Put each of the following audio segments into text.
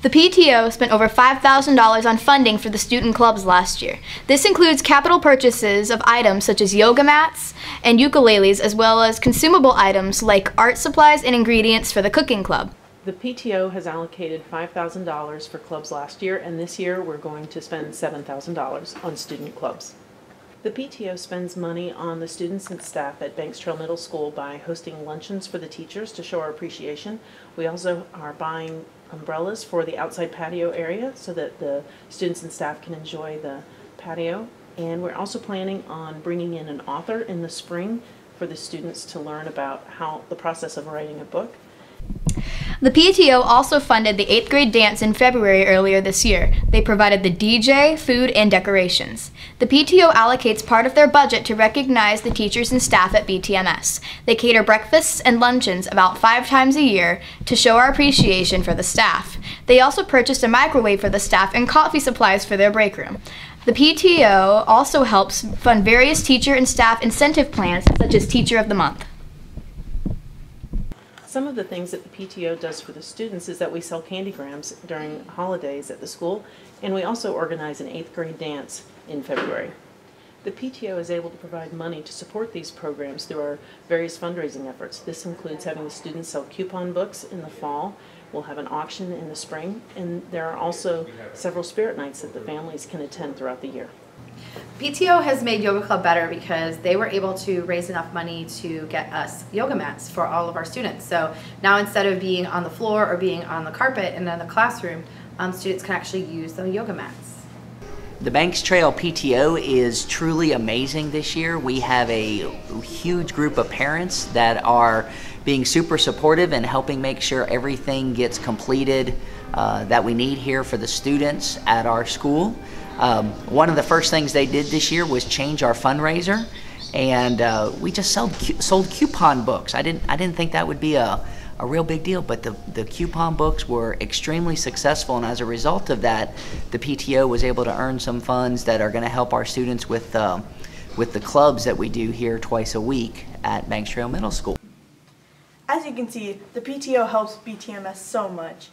The PTO spent over $5,000 on funding for the student clubs last year. This includes capital purchases of items such as yoga mats and ukuleles, as well as consumable items like art supplies and ingredients for the cooking club. The PTO has allocated $5,000 for clubs last year, and this year we're going to spend $7,000 on student clubs. The PTO spends money on the students and staff at Banks Trail Middle School by hosting luncheons for the teachers to show our appreciation. We also are buying umbrellas for the outside patio area so that the students and staff can enjoy the patio. And we're also planning on bringing in an author in the spring for the students to learn about how the process of writing a book. The PTO also funded the 8th grade dance in February earlier this year. They provided the DJ, food, and decorations. The PTO allocates part of their budget to recognize the teachers and staff at BTMS. They cater breakfasts and luncheons about five times a year to show our appreciation for the staff. They also purchased a microwave for the staff and coffee supplies for their break room. The PTO also helps fund various teacher and staff incentive plans, such as Teacher of the Month. Some of the things that the PTO does for the students is that we sell candygrams during holidays at the school, and we also organize an eighth grade dance in February. The PTO is able to provide money to support these programs through our various fundraising efforts. This includes having the students sell coupon books in the fall. We'll have an auction in the spring, and there are also several spirit nights that the families can attend throughout the year. PTO has made Yoga Club better because they were able to raise enough money to get us yoga mats for all of our students. So now instead of being on the floor or being on the carpet and in the classroom, um, students can actually use the yoga mats. The Banks Trail PTO is truly amazing this year. We have a huge group of parents that are being super supportive and helping make sure everything gets completed uh, that we need here for the students at our school. Um, one of the first things they did this year was change our fundraiser, and uh, we just sold sold coupon books. I didn't I didn't think that would be a a real big deal, but the, the coupon books were extremely successful, and as a result of that, the PTO was able to earn some funds that are going to help our students with uh, with the clubs that we do here twice a week at Banks Trail Middle School. As you can see, the PTO helps BTMS so much,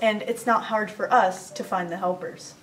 and it's not hard for us to find the helpers.